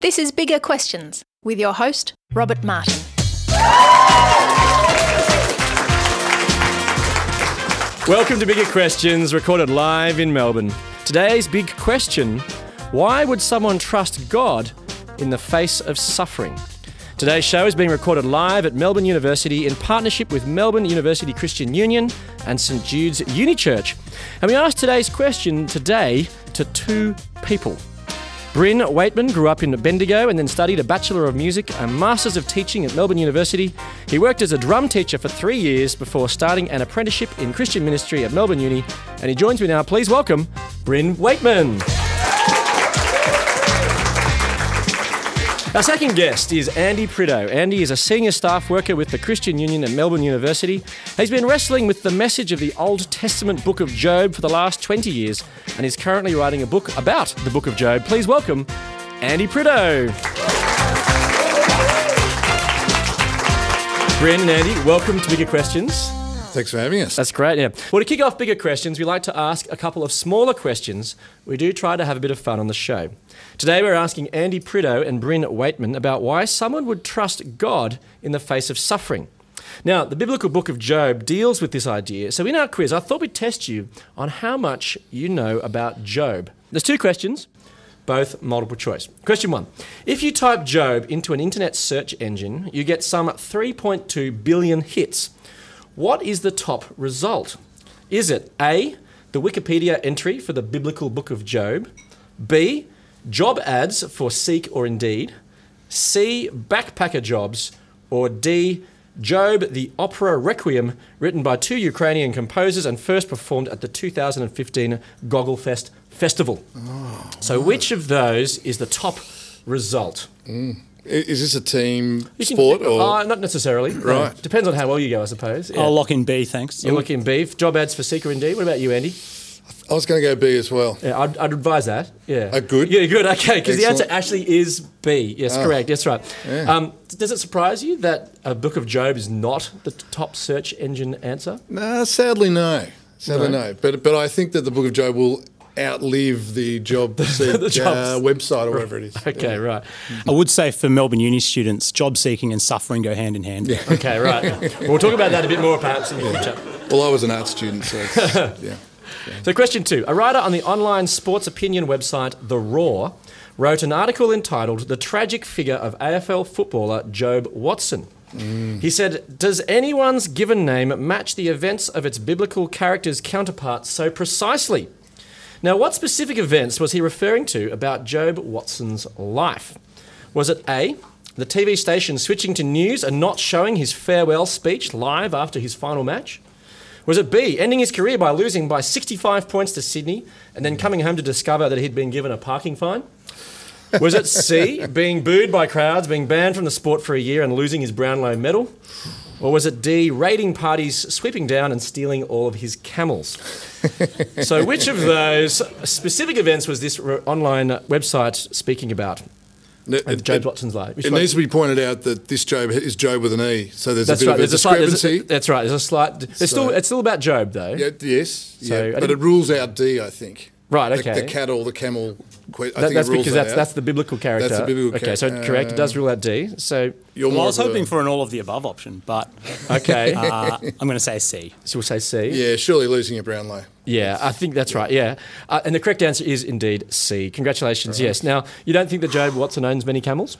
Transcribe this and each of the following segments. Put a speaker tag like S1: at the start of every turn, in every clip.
S1: This is Bigger Questions with your host, Robert Martin.
S2: Welcome to Bigger Questions, recorded live in Melbourne. Today's big question why would someone trust God in the face of suffering? Today's show is being recorded live at Melbourne University in partnership with Melbourne University Christian Union and St Jude's Uni Church. And we asked today's question today to two people. Bryn Waitman grew up in Bendigo and then studied a Bachelor of Music and Masters of Teaching at Melbourne University. He worked as a drum teacher for three years before starting an apprenticeship in Christian ministry at Melbourne Uni. And he joins me now. Please welcome Bryn Waitman. Our second guest is Andy Prideaux. Andy is a senior staff worker with the Christian Union at Melbourne University. He's been wrestling with the message of the Old Testament book of Job for the last 20 years and is currently writing a book about the book of Job. Please welcome Andy Prideaux. Bryn and Andy, welcome to Bigger Questions.
S3: Thanks for having us.
S2: That's great, yeah. Well, to kick off bigger questions, we like to ask a couple of smaller questions. We do try to have a bit of fun on the show. Today, we're asking Andy Prideaux and Bryn Waitman about why someone would trust God in the face of suffering. Now, the biblical book of Job deals with this idea. So, in our quiz, I thought we'd test you on how much you know about Job. There's two questions, both multiple choice. Question one If you type Job into an internet search engine, you get some 3.2 billion hits. What is the top result? Is it A, the Wikipedia entry for the biblical book of Job? B, job ads for Seek or Indeed? C, backpacker jobs? Or D, Job, the opera Requiem, written by two Ukrainian composers and first performed at the 2015 Gogolfest Festival?
S3: Oh,
S2: so, which of those is the top result?
S3: I- Is this a team
S2: You can-
S3: sport or
S2: Uh, not necessarily. No.
S3: Right.
S2: Depends on how well you go, I suppose. Yeah.
S4: I'll lock in B, thanks.
S2: You're looking beef. Job ads for Seeker Indeed. What about you, Andy?
S3: I was going to go B as well.
S2: Yeah, I'd, I'd advise that. Yeah.
S3: Uh, good.
S2: Yeah, good. Okay, because the answer actually is B. Yes,
S3: Ah.
S2: correct. That's right.
S3: Yeah.
S2: Um, does it surprise you that a book of Job is not the top search engine answer?
S3: No, sadly no. Sadly
S2: No.
S3: no. But but I think that the Book of Job will outlive the job seek,
S2: The
S3: uh, website or whatever it is.
S2: Okay, right.
S4: I would say for Melbourne Uni students, job seeking and suffering go hand in hand.
S2: Okay, right. Well, talk about that a bit more perhaps in the future.
S3: Well, I was an art student, so it's, yeah.
S2: So, question two. A writer on the online sports opinion website The Roar wrote an article entitled The Tragic Figure of AFL Footballer Jobe Watson. He said, Does anyone's given name match the events of its biblical character's counterpart so precisely? Now, what specific events was he referring to about Jobe Watson's life? Was it A, the TV station switching to news and not showing his farewell speech live after his final match? Was it B, ending his career by losing by 65 points to Sydney and then coming home to discover that he'd been given a parking fine? Was it C, being booed by crowds, being banned from the sport for a year and losing his Brownlow medal? Or was it D, raiding parties, sweeping down and stealing all of his camels? so, which of those specific events was this re- online website speaking about?
S3: It,
S2: of
S3: it-
S2: Job
S3: it-
S2: Watson's life. Which
S3: it
S2: one-
S3: needs to be pointed out that this Job is Job with an E, so there's
S2: that's
S3: a bit
S2: right.
S3: of a
S2: There's a slight. a-
S3: discrepancy.
S2: that's right. There's a slight. There's still. It's still about Job, though.
S3: yeah, yes,
S2: So,
S3: yeah, but it rules out D, I think.
S2: Right,
S3: The-
S2: okay.
S3: The, cattle, the camel. que- I
S2: That-
S3: think
S2: that's because
S3: that
S2: that's
S3: out.
S2: that's the biblical character.
S3: That's the biblical
S2: Okay, so correct. It does rule out D. So
S3: You're
S4: Well,
S3: more
S4: I was
S3: of a-
S4: hoping for an all of the above option, but
S2: okay,
S4: uh, I'm going to say C.
S2: so we'll say C.
S3: Yeah, surely losing a Brownlow.
S2: Yeah, I think that's right. Yeah, uh, and the correct answer is indeed C. Congratulations. Yes. Now you don't think that Jobe Watson owns many camels?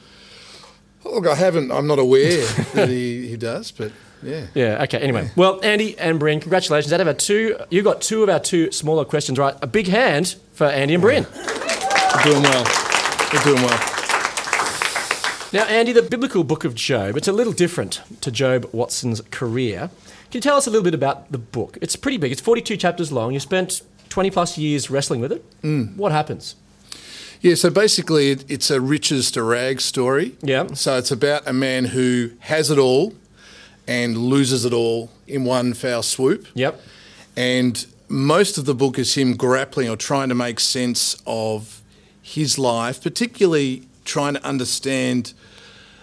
S3: Look, I haven't. I'm not aware that he, he does, but yeah.
S2: Yeah. Okay. Anyway, well, Andy and Bryn, congratulations. Out of our two, you got two of our two smaller questions right. A big hand for Andy and Bryn.
S3: We're doing well. We're doing well.
S2: Now, Andy, the biblical book of Job, it's a little different to Jobe Watson's career. Can you tell us a little bit about the book? It's pretty big. It's 42 chapters long. You spent 20 plus years wrestling with it.
S3: Mm.
S2: What happens?
S3: Yeah, so basically, it's a riches to rags story.
S2: Yeah.
S3: So it's about a man who has it all and loses it all in one foul swoop.
S2: Yep.
S3: And most of the book is him grappling or trying to make sense of his life, particularly trying to understand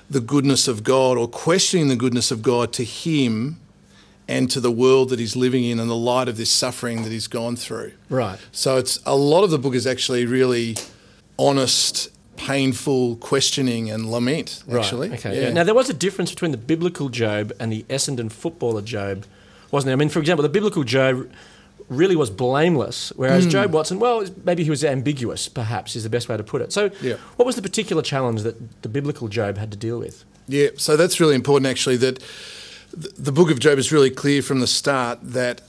S3: the goodness of God or questioning the goodness of God to him and to the world that he's living in and the light of this suffering that he's gone through.
S2: Right.
S3: So it's a lot of the book is actually really honest painful questioning and lament, actually.
S2: Right. Okay. Yeah. Now there was a difference between the biblical Job and the Essendon footballer Job, wasn't there? I mean, for example, the biblical Job really was blameless, whereas mm. Jobe Watson, well, maybe he was ambiguous. Perhaps is the best way to put it. So,
S3: Yeah.
S2: what was the particular challenge that the biblical Job had to deal with?
S3: Yeah, so that's really important actually that the book of Job is really clear from the start that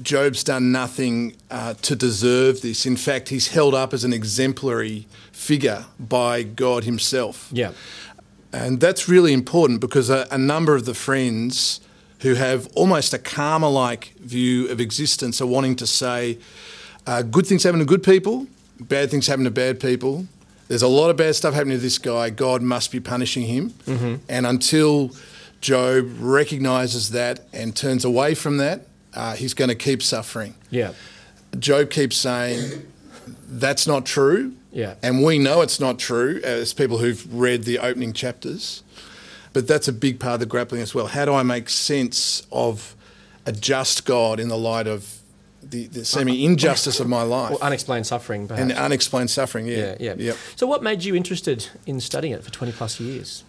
S3: Job's done nothing uh, to deserve this. In fact, he's held up as an exemplary figure by God himself.
S2: Yeah.
S3: And that's really important because a, a number of the friends who have almost a karma like view of existence are wanting to say uh, good things happen to good people, bad things happen to bad people. There's a lot of bad stuff happening to this guy. God must be punishing him. And until Job recognizes that and turns away from that, uh, he's going to keep suffering.
S2: Yeah.
S3: Job keeps saying that's not true.
S2: Yeah.
S3: And we know it's not true as people who've read the opening chapters. But that's a big part of the grappling as well. How do I make sense of a just God in the light of the, the semi injustice of my life
S2: Or unexplained suffering, perhaps.
S3: and unexplained suffering? Yeah.
S2: yeah, yeah.
S3: Yep.
S2: So, what made you interested in studying it for 20 plus years?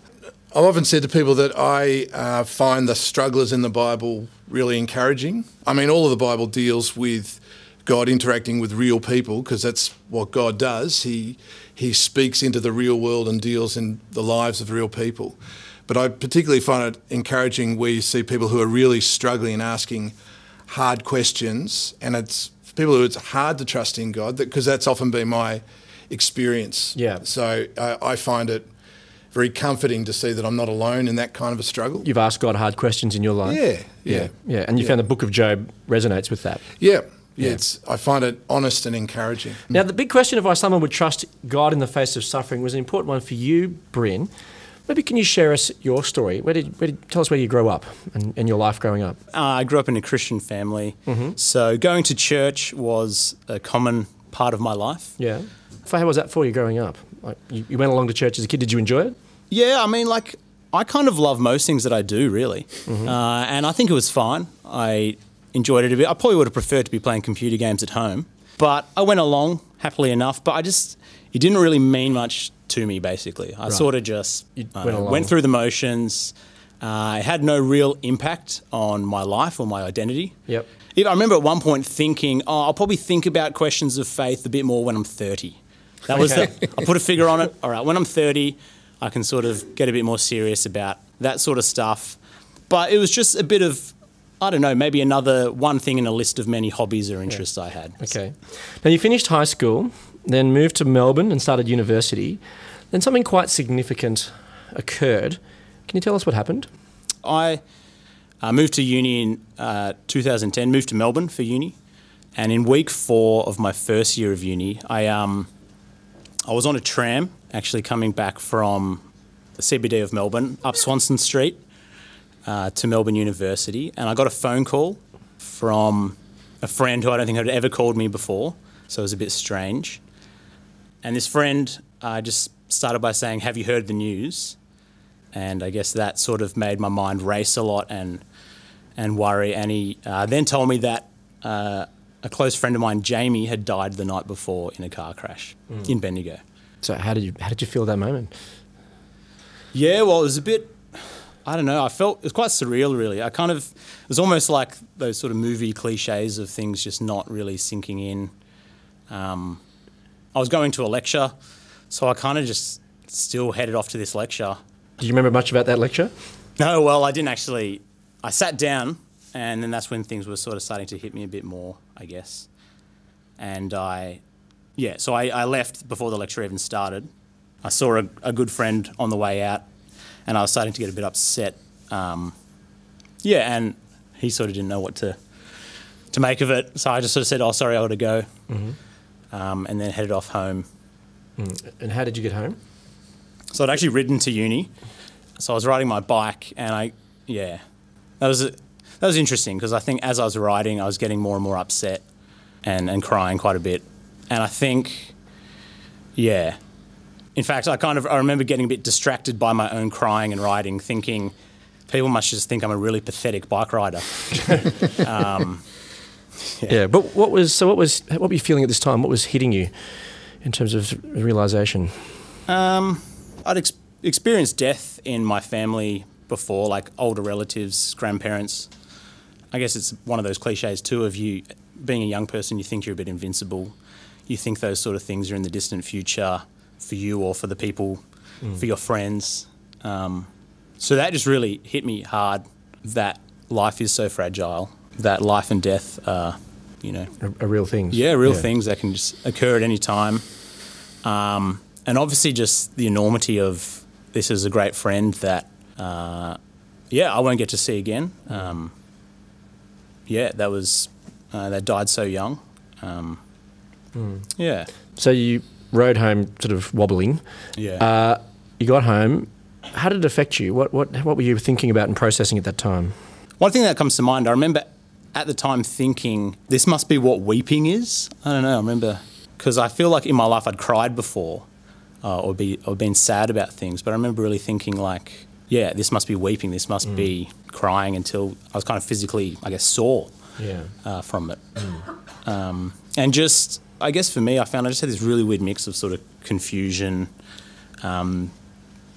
S3: I've often said to people that I uh, find the strugglers in the Bible really encouraging. I mean, all of the Bible deals with God interacting with real people because that's what God does. He He speaks into the real world and deals in the lives of real people. But I particularly find it encouraging where you see people who are really struggling and asking hard questions, and it's for people who it's hard to trust in God because that's often been my experience.
S2: Yeah.
S3: So I, I find it very comforting to see that I'm not alone in that kind of a struggle.
S2: You've asked God hard questions in your life.
S3: Yeah, yeah,
S2: yeah. And you found the book of Job resonates with that.
S3: yeah, yeah. It's I find it honest and encouraging.
S2: Now, the big question of why someone would trust God in the face of suffering was an important one for you, Bryn. Maybe can you share us your story? Where did, where did tell us where you grew up and, and your life growing up?
S4: Uh, I grew up in a Christian family, so going to church was a common part of my life.
S2: Yeah. How was that for you growing up? Like you, you went along to church as a kid. Did you enjoy it?
S4: Yeah, I mean, like, I kind of love most things that I do, really. Uh, and I think it was fine. I enjoyed it a bit. I probably would have preferred to be playing computer games at home, but I went along happily enough. But I just, it didn't really mean much to me, basically. I sort of just I
S2: went
S4: don't know,
S2: along.
S4: went through the motions. Uh, it had no real impact on my life or my identity.
S2: Yep.
S4: If- I remember at one point thinking, oh, I'll probably think about questions of faith a bit more when I'm 30. That was
S2: Okay.
S4: the, I put a figure on it. All right, when I'm 30, I can sort of get a bit more serious about that sort of stuff. But it was just a bit of, I don't know, maybe another one thing in a list of many hobbies or interests I had.
S2: Okay. Now you finished high school, then moved to Melbourne and started university. Then something quite significant occurred. Can you tell us what happened?
S4: I uh, moved to uni in uh, 2010, moved to Melbourne for uni. And in week four of my first year of uni, I, um, I was on a tram actually coming back from the CBD of Melbourne up Swanston Street uh, to Melbourne University. And I got a phone call from a friend who I don't think had ever called me before. So it was a bit strange. And this friend uh, just started by saying, Have you heard the news? and I guess that sort of made my mind race a lot and and worry. And he uh, then told me that uh, a close friend of mine, Jamie, had died the night before in a car crash in Bendigo.
S2: So how did you how did you feel that moment?
S4: Yeah, well, it was a bit. I don't know. I felt it was quite surreal, really. I kind of it was almost like those sort of movie cliches of things just not really sinking in. Um, I was going to a lecture, so I kind of just still headed off to this lecture.
S2: Do you remember much about that lecture?
S4: No, well, I didn't actually. I sat down, and then that's when things were sort of starting to hit me a bit more, I guess. And I, yeah, so I, I left before the lecture even started. I saw a, a good friend on the way out, and I was starting to get a bit upset. Um, yeah, and he sort of didn't know what to to make of it, so I just sort of said, "Oh, sorry, I got to go," um, and then headed off home.
S2: And how did you get home?
S4: So I'd actually ridden to uni. So I was riding my bike, and I, yeah, that was that was interesting because I think as I was riding, I was getting more and more upset, and and crying quite a bit, and I think, yeah, in fact, I kind of I remember getting a bit distracted by my own crying and riding, thinking people must just think I'm a really pathetic bike rider.
S2: Um, yeah. But what was so what was what were you feeling at this time? What was hitting you in terms of realization?
S4: Um, I'd ex- experienced death in my family before, like older relatives, grandparents. I guess it's one of those cliches too of you being a young person, you think you're a bit invincible. You think those sort of things are in the distant future for you or for the people, for your friends. Um, so that just really hit me hard that life is so fragile, that life and death are, you know,
S2: A, a real things.
S4: yeah, real things that can just occur at any time. Um, and obviously, just the enormity of this is a great friend that, uh, yeah, I won't get to see again. Um, yeah, that was, uh, they died so young. Um, Yeah.
S2: So you rode home sort of wobbling.
S4: Yeah.
S2: Uh, you got home. How did it affect you? What, what, what were you thinking about and processing at that time?
S4: One thing that comes to mind, I remember at the time thinking, this must be what weeping is. I don't know. I remember because I feel like in my life I'd cried before uh, or, be, or been sad about things, but I remember really thinking, like, yeah, this must be weeping. This must be crying until I was kind of physically, I guess, sore
S2: Yeah.
S4: uh, from it. Um, and just, I guess for me, I found I just had this really weird mix of sort of confusion, um,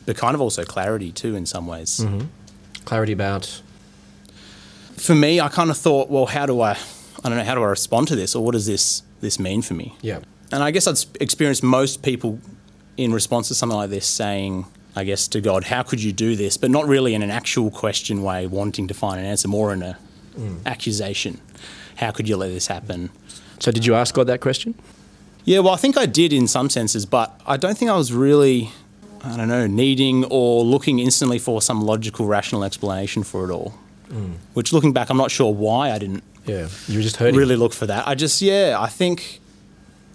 S4: but kind of also clarity too in some ways.
S2: Clarity about.
S4: for me, I kind of thought, well, how do I, I don't know, how do I respond to this, or what does this this mean for me?
S2: Yeah.
S4: And I guess I'd experienced most people in response to something like this saying, I guess, to God, how could you do this? But not really in an actual question way, wanting to find an answer, more in a accusation. How could you let this happen?
S2: So did you ask God that question?
S4: Yeah, well, I think I did in some senses, but I don't think I was really, I don't know, needing or looking instantly for some logical, rational explanation for it all. Mm. Which, looking back, I'm not sure why I didn't
S2: Yeah. You were just hurting.
S4: really look for that. I just, yeah, I think,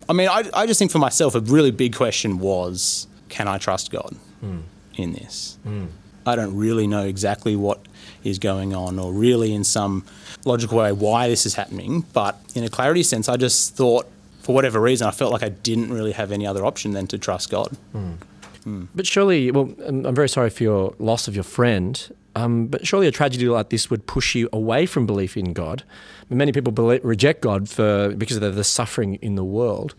S4: I mean, I, I just think for myself, a really big question was can I trust God hmm. in this? Hmm. I don't really know exactly what is going on or really in some logical way why this is happening, but in a clarity sense, I just thought, for whatever reason, I felt like I didn't really have any other option than to trust God.
S2: But surely, well, I'm I'm very sorry for your loss of your friend. Um, but surely a tragedy like this would push you away from belief in God. I mean, many people believe, reject God for because of the, the suffering in the world.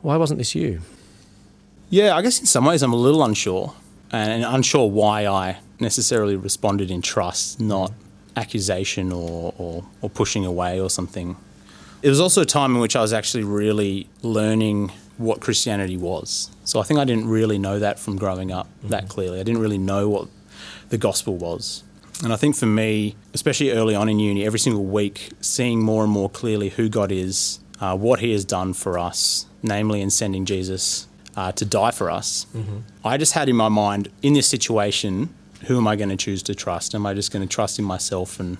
S2: Why wasn't this you?
S4: Yeah, I guess in some ways I'm a little unsure, and unsure why I necessarily responded in trust, not accusation or, or, or pushing away or something. It was also a time in which I was actually really learning what Christianity was. So I think I didn't really know that from growing up that clearly. I didn't really know what the gospel was. And I think for me, especially early on in uni, every single week, seeing more and more clearly who God is, uh, what He has done for us, namely in sending Jesus uh, to die for us, I just had in my mind, in this situation, who am I going to choose to trust? Am I just going to trust in myself and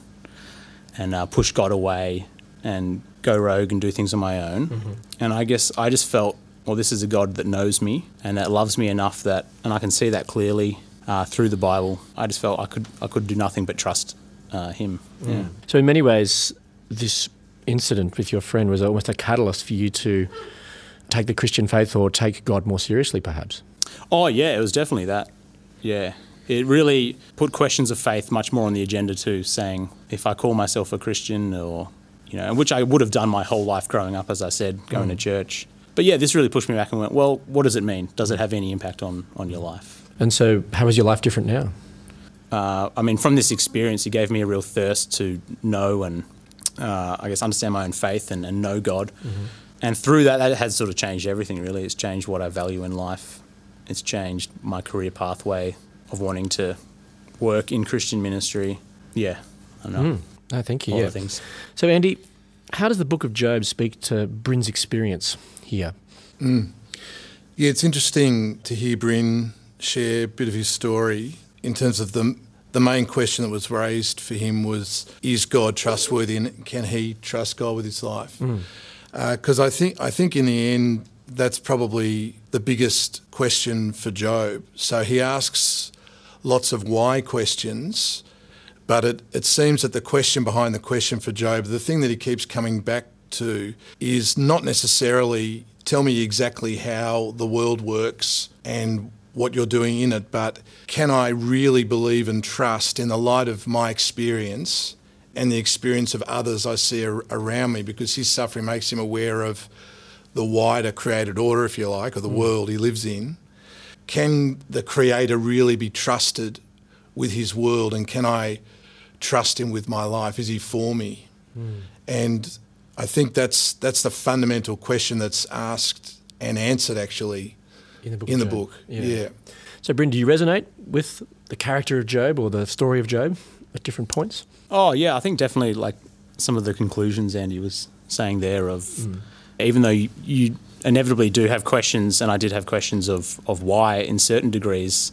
S4: and uh, push God away and go rogue and do things on my own? And I guess I just felt, well, this is a God that knows me and that loves me enough that, and I can see that clearly uh, through the Bible. I just felt I could I could do nothing but trust uh, Him. Yeah.
S2: So in many ways, this incident with your friend was almost a catalyst for you to take the Christian faith or take God more seriously, perhaps.
S4: Oh yeah, it was definitely that. Yeah. It really put questions of faith much more on the agenda too, saying if I call myself a Christian or you know, which I would have done my whole life growing up, as I said, going to church. But yeah, this really pushed me back and went, well, what does it mean? Does it have any impact on, on your life?
S2: And so, how is your life different now?
S4: Uh, I mean, from this experience, it gave me a real thirst to know and uh, I guess understand my own faith and, and know God. And through that, that has sort of changed everything. Really, it's changed what I value in life. It's changed my career pathway of wanting to work in Christian ministry. Yeah, I know. Hmm.
S2: No, thank you.
S4: All
S2: yeah.
S4: things.
S2: So, Andy, how does the book of Job speak to Bryn's experience here? Hmm.
S3: Yeah, it's interesting to hear Bryn share a bit of his story in terms of the the main question that was raised for him was is God trustworthy and can he trust God with his life? Hmm. Uh, because I think I think in the end that's probably the biggest question for Job. So he asks lots of why questions, but it, it seems that the question behind the question for Job, the thing that he keeps coming back to, is not necessarily tell me exactly how the world works and what you're doing in it, but can I really believe and trust in the light of my experience and the experience of others I see ar- around me? Because his suffering makes him aware of the wider created order, if you like, or the mm. world he lives in. can the Creator really be trusted with His world, and can I trust Him with my life? Is He for me? Mm. And I think that's that's the fundamental question that's asked and answered actually
S2: In the book.
S3: in the book. Yeah.
S2: So, Bryn, do you resonate with the character of Job or the story of Job at different points?
S4: Oh yeah, I think definitely like some of the conclusions Andy was saying there of even though you, you inevitably do have questions, and I did have questions of of why in certain degrees,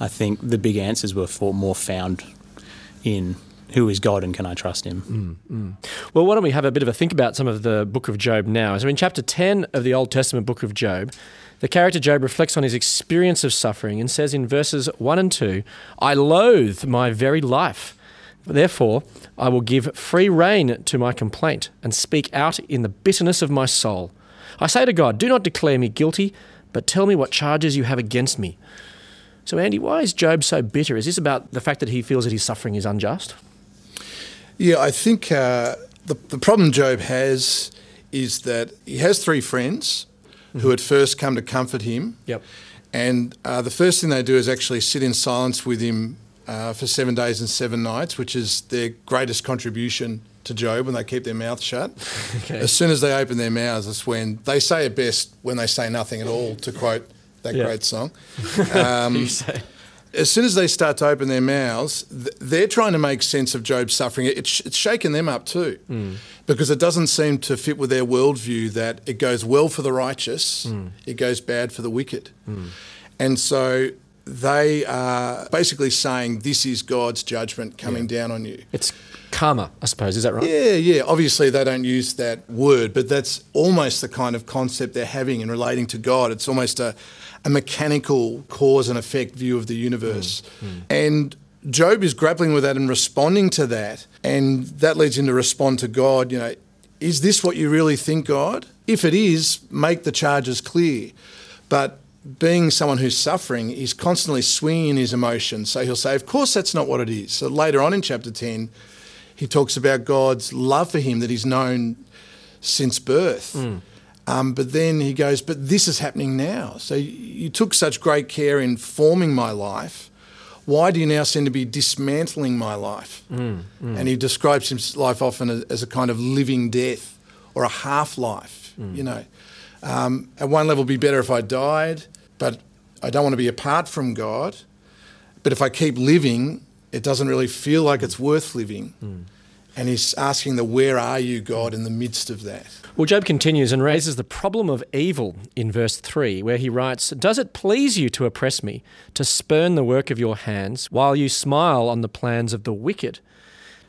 S4: I think the big answers were for more found in who is God and can I trust Him. Mm, mm.
S2: Well, why don't we have a bit of a think about some of the book of Job now? So, in chapter 10 of the Old Testament book of Job, the character Job reflects on his experience of suffering and says in verses 1 and 2 I loathe my very life. Therefore, I will give free rein to my complaint and speak out in the bitterness of my soul. I say to God, Do not declare me guilty, but tell me what charges you have against me. So, Andy, why is Job so bitter? Is this about the fact that he feels that his suffering is unjust?
S3: Yeah, I think uh, the, the problem Job has is that he has three friends who at first come to comfort him.
S2: Yep.
S3: And uh, the first thing they do is actually sit in silence with him uh, for seven days and seven nights, which is their greatest contribution to Job when they keep their mouth shut.
S2: Okay.
S3: As soon as they open their mouths, it's when they say it best when they say nothing at all, to quote that
S2: Yeah.
S3: great song. Um, as soon as they start to open their mouths, they're trying to make sense of Job's suffering. It's, it's shaken them up too, because it doesn't seem to fit with their worldview that it goes well for the righteous, it goes bad for the wicked. And so they are basically saying this is God's judgment coming down on you.
S2: It's karma, I suppose. Is that right?
S3: Yeah, yeah. Obviously, they don't use that word, but that's almost the kind of concept they're having in relating to God. It's almost a, a mechanical cause and effect view of the universe. Mm, mm. And Job is grappling with that and responding to that. And that leads him to respond to God, you know, is this what you really think, God? If it is, make the charges clear. But being someone who's suffering, he's constantly swinging his emotions. So he'll say, Of course, that's not what it is. So later on in chapter 10, he talks about God's love for him that he's known since birth. Um, but then he goes, But this is happening now. So you, took such great care in forming my life. Why do you now seem to be dismantling my life? And he describes his life often as, as a kind of living death or a half life. You know, um, at one level, it'd be better if I died, but I don't want to be apart from God. But if I keep living, it doesn't really feel like it's worth living. Hmm. And he's asking the where are you, God, in the midst of that?
S2: Well, Job continues and raises the problem of evil in verse 3, where he writes, Does it please you to oppress me, to spurn the work of your hands, while you smile on the plans of the wicked?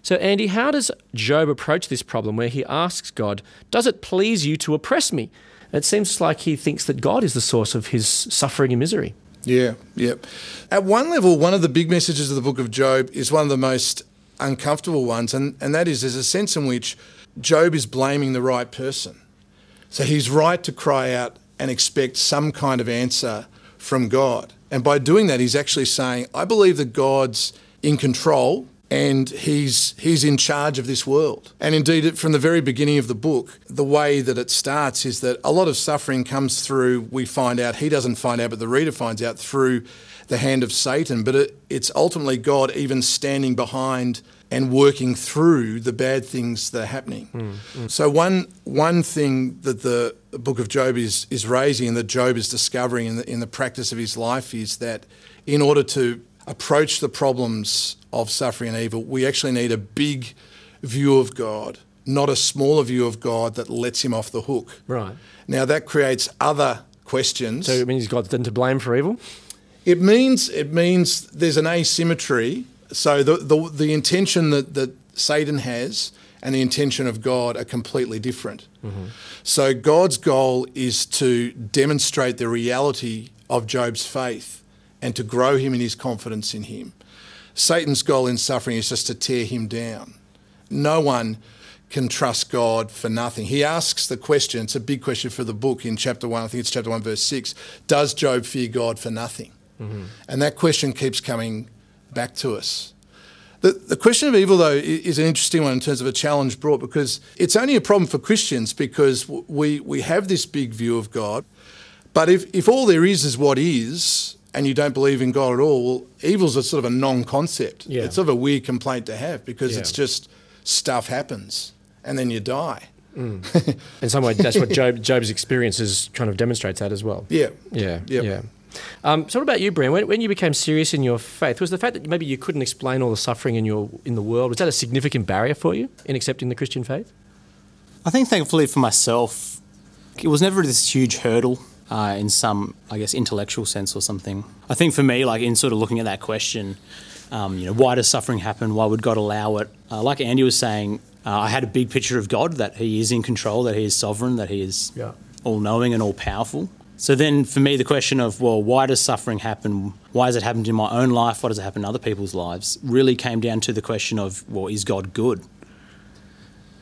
S2: So, Andy, how does Job approach this problem where he asks God, Does it please you to oppress me? It seems like he thinks that God is the source of his suffering and misery.
S3: Yeah, yeah. At one level, one of the big messages of the book of Job is one of the most uncomfortable ones, and, and that is there's a sense in which Job is blaming the right person. So he's right to cry out and expect some kind of answer from God. And by doing that, he's actually saying, I believe that God's in control and he's he's in charge of this world. And indeed, from the very beginning of the book, the way that it starts is that a lot of suffering comes through. We find out he doesn't find out, but the reader finds out through the hand of Satan. But it, it's ultimately God even standing behind and working through the bad things that are happening. Hmm, hmm. So one one thing that the book of Job is is raising and that Job is discovering in the, in the practice of his life is that in order to approach the problems of suffering and evil, we actually need a big view of God, not a smaller view of God that lets him off the hook.
S2: Right.
S3: Now that creates other questions.
S2: So it means God's then to blame for evil?
S3: It means it means there's an asymmetry. So the the, the intention that, that Satan has and the intention of God are completely different. Mm-hmm. So God's goal is to demonstrate the reality of Job's faith and to grow him in his confidence in him. Satan's goal in suffering is just to tear him down. No one can trust God for nothing. He asks the question, it's a big question for the book in chapter 1, I think it's chapter 1, verse 6 Does Job fear God for nothing? Mm-hmm. And that question keeps coming back to us. The, the question of evil, though, is an interesting one in terms of a challenge brought because it's only a problem for Christians because we, we have this big view of God. But if, if all there is is what is, and you don't believe in God at all, well, evil's a sort of a non-concept.
S2: Yeah.
S3: It's sort of a weird complaint to have because
S2: Yeah.
S3: it's just stuff happens and then you die.
S2: In some way, that's what Job, Job's experiences kind of demonstrates that as well.
S3: Yeah.
S2: Yeah,
S3: Yep.
S2: yeah. Um, so, what about you, Bryn? When, when you became serious in your faith, was the fact that maybe you couldn't explain all the suffering in your in the world was that a significant barrier for you in accepting the Christian faith?
S4: I think, thankfully for myself, it was never this huge hurdle uh, in some, I guess, intellectual sense or something. I think for me, like in sort of looking at that question, um, you know, why does suffering happen? Why would God allow it? Uh, like Andy was saying, uh, I had a big picture of God that He is in control, that He is sovereign, that He is
S2: Yeah.
S4: all knowing and all powerful. So then, for me, the question of, well, why does suffering happen? Why has it happened in my own life? Why does it happen in other people's lives? Really came down to the question of, well, is God good?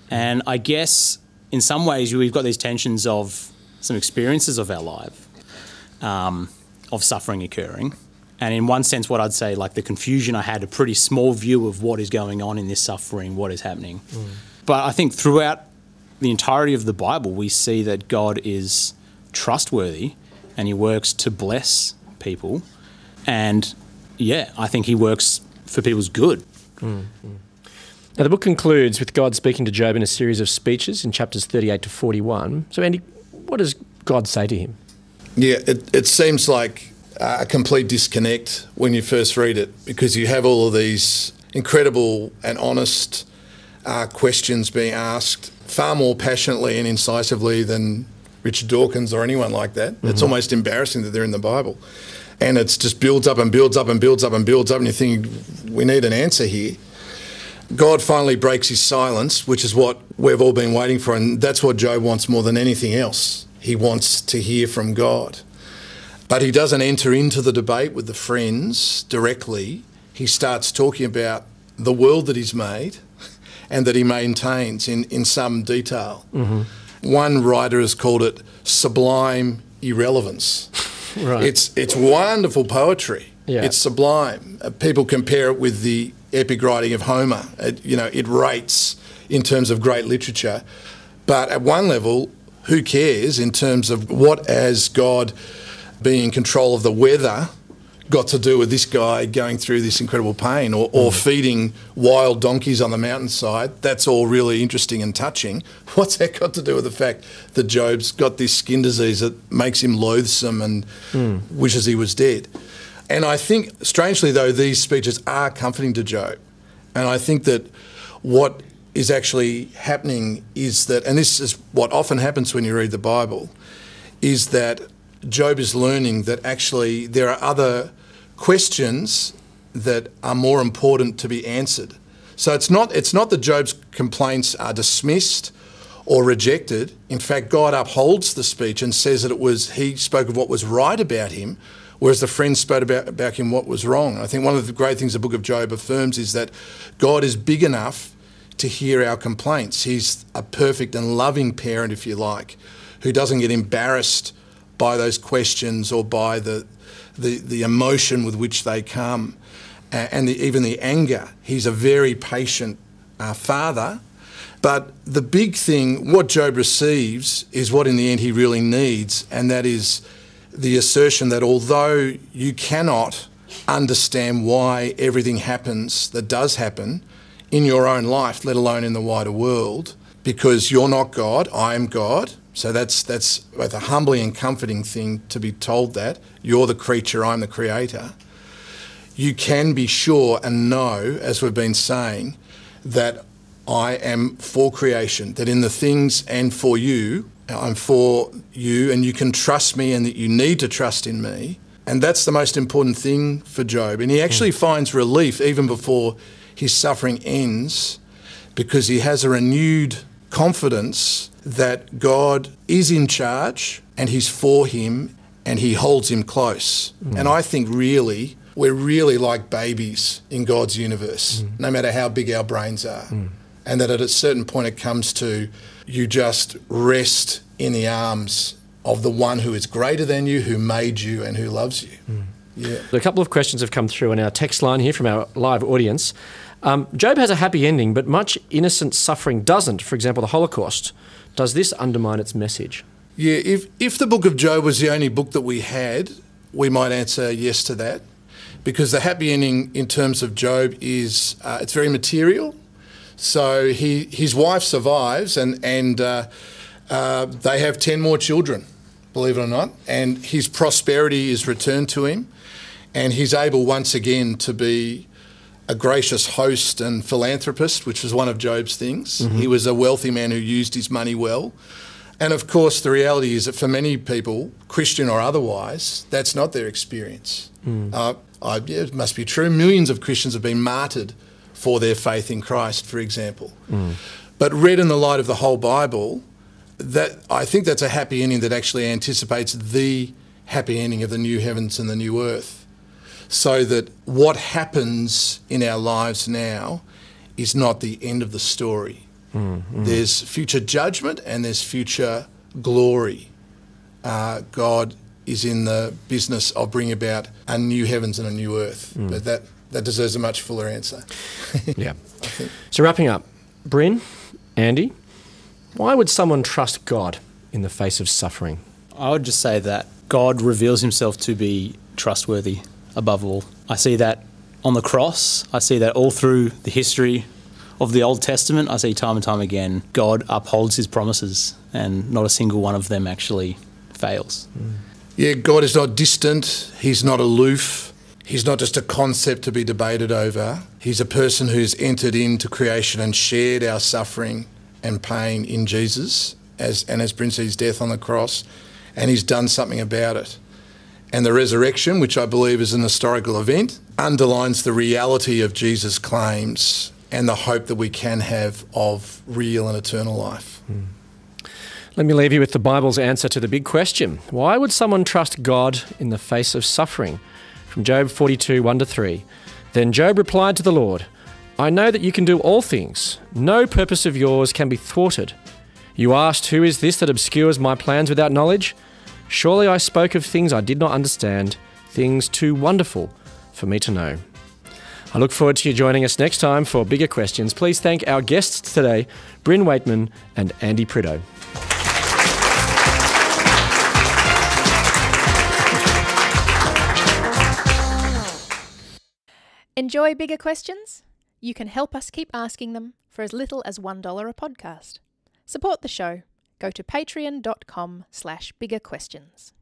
S4: And I guess in some ways we've got these tensions of some experiences of our life, um, of suffering occurring. And in one sense, what I'd say, like the confusion, I had a pretty small view of what is going on in this suffering, what is happening. Mm. But I think throughout the entirety of the Bible, we see that God is trustworthy and he works to bless people. And yeah, I think he works for people's good. Mm, mm.
S2: Now, the book concludes with God speaking to Job in a series of speeches in chapters 38 to 41. So, Andy, what does God say to him?
S3: Yeah, it, it seems like a complete disconnect when you first read it because you have all of these incredible and honest uh, questions being asked far more passionately and incisively than Richard Dawkins or anyone like that. It's almost embarrassing that they're in the Bible. And it's just builds up and builds up and builds up and builds up, and you think, we need an answer here. God finally breaks his silence, which is what we've all been waiting for, and that's what Job wants more than anything else. He wants to hear from God. But he doesn't enter into the debate with the friends directly. He starts talking about the world that he's made and that he maintains in, in some detail. One writer has called it sublime irrelevance.
S2: Right.
S3: It's, it's wonderful poetry.
S2: Yeah.
S3: It's sublime. Uh, people compare it with the epic writing of Homer. It, you know, it rates in terms of great literature. But at one level, who cares in terms of what as God being in control of the weather got to do with this guy going through this incredible pain or, or mm. feeding wild donkeys on the mountainside? That's all really interesting and touching. What's that got to do with the fact that Job's got this skin disease that makes him loathsome and mm. wishes he was dead? And I think, strangely though, these speeches are comforting to Job. And I think that what is actually happening is that, and this is what often happens when you read the Bible, is that Job is learning that actually there are other questions that are more important to be answered. So it's not, it's not that Job's complaints are dismissed or rejected. In fact, God upholds the speech and says that it was he spoke of what was right about him, whereas the friends spoke about, him what was wrong. I think one of the great things the book of Job affirms is that God is big enough to hear our complaints. He's a perfect and loving parent, if you like, who doesn't get embarrassed by those questions or by the, the, the emotion with which they come and the, even the anger. He's a very patient uh, father. But the big thing, what Job receives, is what in the end he really needs, and that is the assertion that although you cannot understand why everything happens that does happen in your own life, let alone in the wider world, because you're not God, I am God. So that's that's both a humbling and comforting thing to be told that you're the creature, I'm the creator. You can be sure and know, as we've been saying, that I am for creation, that in the things and for you, I'm for you, and you can trust me, and that you need to trust in me. And that's the most important thing for Job. And he actually hmm. finds relief even before his suffering ends because he has a renewed confidence that God is in charge and he's for him and he holds him close. Hmm. And I think really, we're really like babies in God's universe, hmm. no matter how big our brains are. And that at a certain point it comes to you just rest in the arms of the one who is greater than you, who made you, and who loves you. Yeah.
S2: A couple of questions have come through on our text line here from our live audience. Um, Job has a happy ending, but much innocent suffering doesn't. For example, the Holocaust. Does this undermine its message?
S3: Yeah, if if the book of Job was the only book that we had, we might answer yes to that because the happy ending in terms of Job is uh, it's very material. So he his wife survives and and uh, uh, they have ten more children, believe it or not, and his prosperity is returned to him, and he's able once again to be a gracious host and philanthropist, which was one of Job's things. He was a wealthy man who used his money well. And of course, the reality is that for many people, Christian or otherwise, that's not their experience. Uh, I, yeah, it must be true. Millions of Christians have been martyred for their faith in Christ, for example. But read in the light of the whole Bible, that I think that's a happy ending that actually anticipates the happy ending of the new heavens and the new earth. So that what happens in our lives now is not the end of the story. There's future judgment and there's future glory. Uh, God is in the business of bringing about a new heavens and a new earth. But that, that deserves a much fuller answer.
S2: Yeah. So wrapping up, Bryn, Andy, why would someone trust God in the face of suffering?
S4: I would just say that God reveals himself to be trustworthy above all. I see that on the cross. I see that all through the history of the Old Testament. I see time and time again God upholds his promises and not a single one of them actually fails.
S3: Yeah, God is not distant. He's not aloof. He's not just a concept to be debated over. He's a person who's entered into creation and shared our suffering and pain in Jesus, as and as Prince's death on the cross, and he's done something about it. And the resurrection, which I believe is an historical event, underlines the reality of Jesus' claims and the hope that we can have of real and eternal life. Hmm.
S2: Let me leave you with the Bible's answer to the big question Why would someone trust God in the face of suffering? From Job 42 1 to 3. Then Job replied to the Lord, I know that you can do all things. No purpose of yours can be thwarted. You asked, Who is this that obscures my plans without knowledge? Surely I spoke of things I did not understand, things too wonderful for me to know. I look forward to you joining us next time for bigger questions. Please thank our guests today, Bryn Waitman and Andy Prideaux.
S1: Enjoy bigger questions? You can help us keep asking them for as little as $1 a podcast. Support the show. Go to patreon.com slash bigger questions.